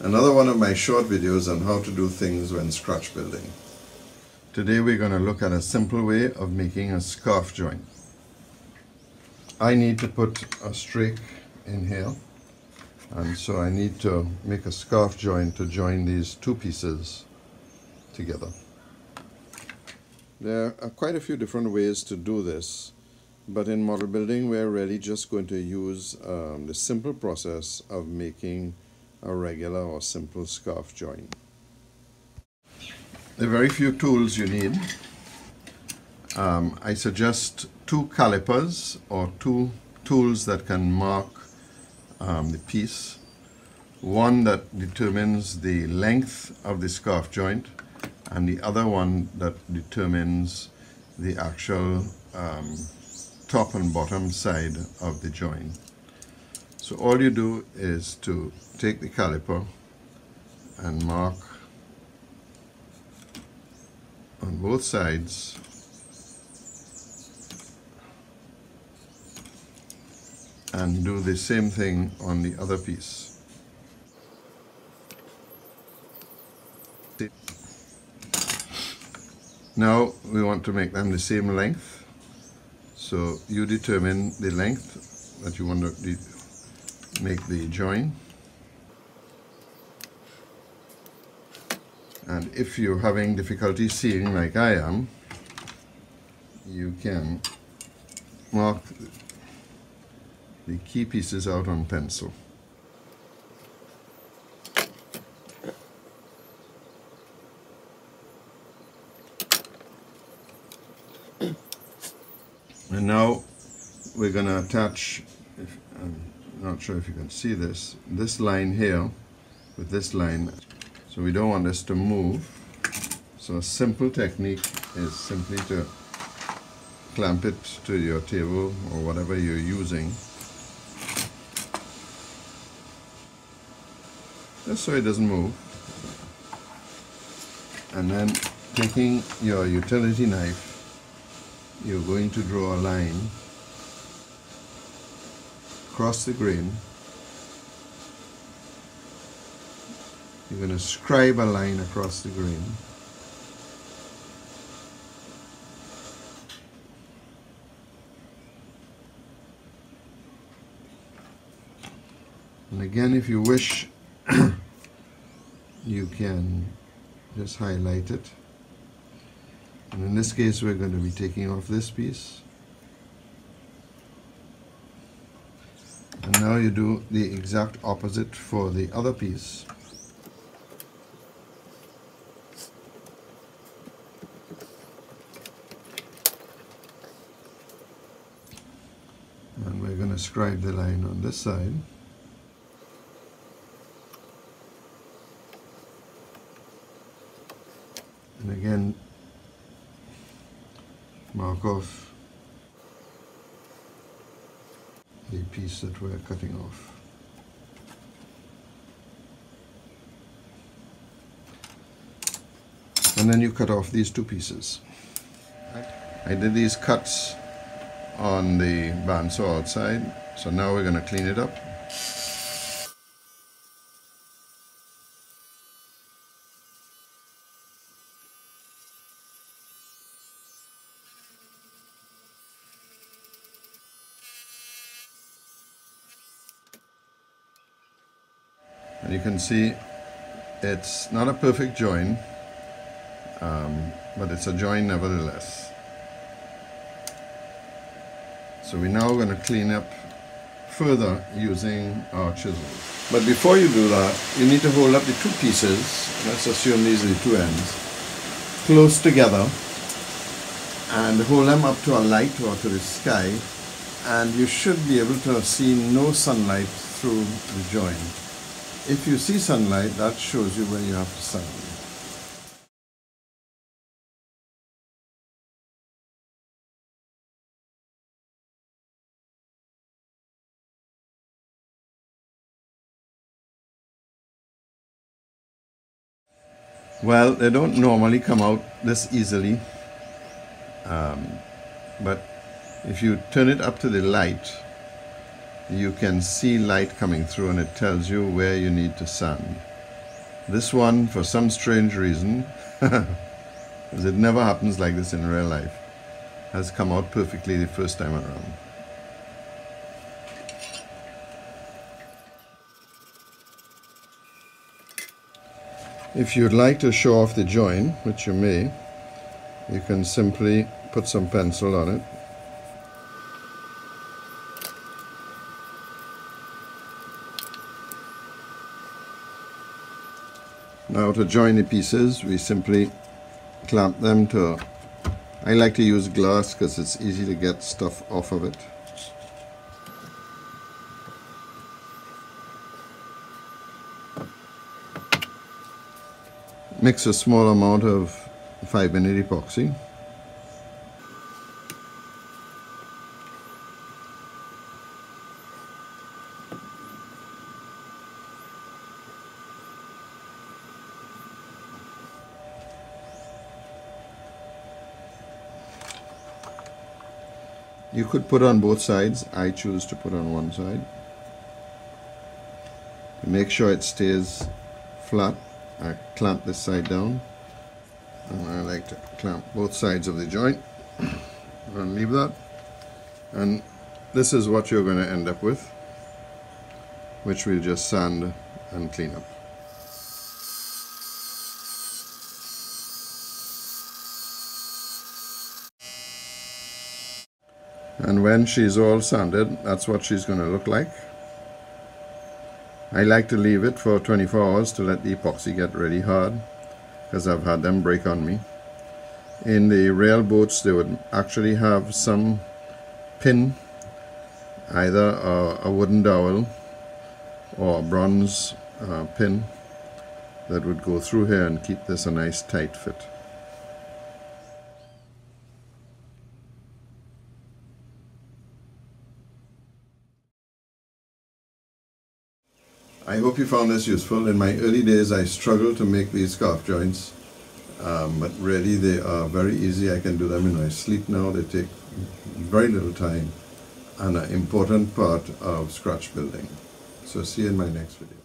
another one of my short videos on how to do things when scratch building. Today we're going to look at a simple way of making a scarf joint. I need to put a strake in here and so I need to make a scarf joint to join these two pieces together. There are quite a few different ways to do this but in model building we're really just going to use um, the simple process of making a regular or simple scarf joint. There are very few tools you need. Um, I suggest two calipers or two tools that can mark um, the piece. One that determines the length of the scarf joint and the other one that determines the actual um, top and bottom side of the joint. So all you do is to take the caliper and mark on both sides and do the same thing on the other piece. Now we want to make them the same length. So you determine the length that you want to make the join. And if you're having difficulty seeing like I am, you can mark the key pieces out on pencil. And now we're going to attach, if, I'm not sure if you can see this, this line here with this line. So we don't want this to move. So a simple technique is simply to clamp it to your table or whatever you're using just so it doesn't move and then taking your utility knife you're going to draw a line across the grain you're going to scribe a line across the grain and again if you wish you can just highlight it. And in this case we're going to be taking off this piece and now you do the exact opposite for the other piece. And we're going to scribe the line on this side. And again mark off the piece that we're cutting off. And then you cut off these two pieces. I did these cuts on the bandsaw outside, so now we're going to clean it up. And you can see it's not a perfect join um, but it's a join nevertheless. So we're now going to clean up further using our chisel. But before you do that you need to hold up the two pieces. Let's assume these are the two ends. Close together. And hold them up to a light or to the sky. And you should be able to see no sunlight through the join if you see sunlight, that shows you where you have to sand. Well, they don't normally come out this easily, um, but if you turn it up to the light, you can see light coming through and it tells you where you need to sand. This one, for some strange reason, because it never happens like this in real life, has come out perfectly the first time around. If you'd like to show off the join, which you may, you can simply put some pencil on it. Now to join the pieces, we simply clamp them to, I like to use glass because it's easy to get stuff off of it. Mix a small amount of 5 minute epoxy. You could put on both sides. I choose to put on one side. Make sure it stays flat. I clamp this side down. And I like to clamp both sides of the joint. and leave that. And this is what you're going to end up with, which we'll just sand and clean up. And when she's all sanded that's what she's going to look like. I like to leave it for 24 hours to let the epoxy get really hard because I've had them break on me. In the rail boats they would actually have some pin either a, a wooden dowel or a bronze uh, pin that would go through here and keep this a nice tight fit I hope you found this useful. In my early days, I struggled to make these scarf joints, um, but really they are very easy. I can do them in my sleep now. They take very little time and an important part of scratch building. So see you in my next video.